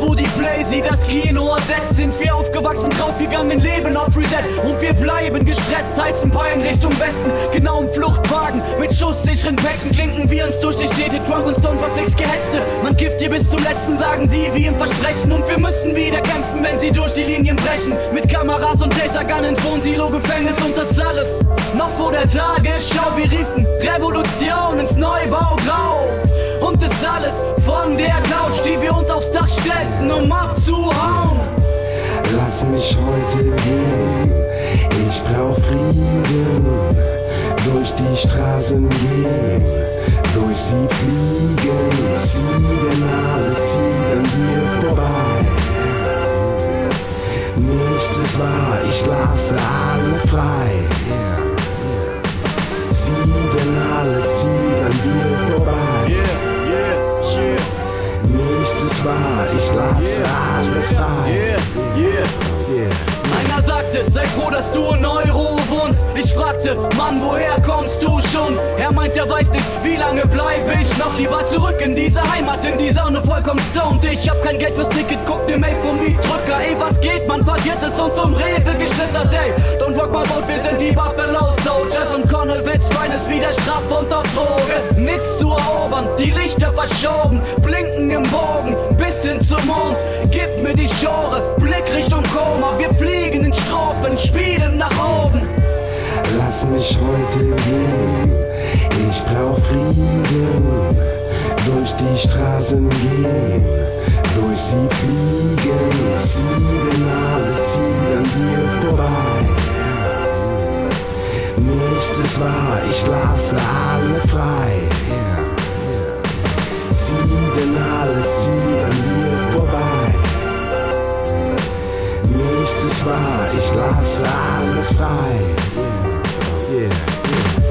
Wo die Blazy das Kino ersetzt, sind wir aufgewachsen, draufgegangen, leben auf Reset. Und wir bleiben gestresst, heizen Bein Richtung Westen. Genau im Fluchtwagen, mit schusssicheren Pächen klinken wir uns durch die Städte, drunk und stone verflixt gehetzte. Man kifft hier bis zum letzten, sagen sie wie im Versprechen. Und wir müssen wieder kämpfen, wenn sie durch die Linien brechen. Mit Kameras und Tasergun ins Wohnsilo, Gefängnis und das alles. Noch vor der Tagesschau, wir riefen Revolution ins Neubaugrau. Und stellten, um abzuhauen. Lass mich heute gehen, ich brauch Frieden. Durch die Straßen gehen, durch sie fliegen, ziehen alles zieht an dir vorbei. Nichts ist wahr, ich lasse alle frei. Yeah, yeah. Yeah. Einer sagte, sei froh, dass du in Euro wohnst. Ich fragte, Mann, woher kommst du schon? Er meint, er weiß nicht, wie lange bleib ich noch lieber zurück in diese Heimat, in die Sonne vollkommen stoned. Ich hab kein Geld fürs Ticket, guck dir Mail vom Mietdrücker. Ey, was geht, man, vergiss es und zum Rewe geschlittert, ey. Don't rock my boat, wir sind die Buffalo Soldiers und Connell Witzwein ist wieder straff unter Droge. Die Lichter verschoben, blinken im Bogen, bis hin zum Mond. Gib mir die Schore, Blick Richtung Koma, wir fliegen in Strophen, spielen nach oben. Lass mich heute gehen, ich brauch Frieden. Durch die Straßen gehen, durch sie fliegen, ziehen alles zieht an dir vorbei. Nichts ist wahr, ich lasse alle frei. Nichts ist wahr, ich lasse alles frei. Yeah.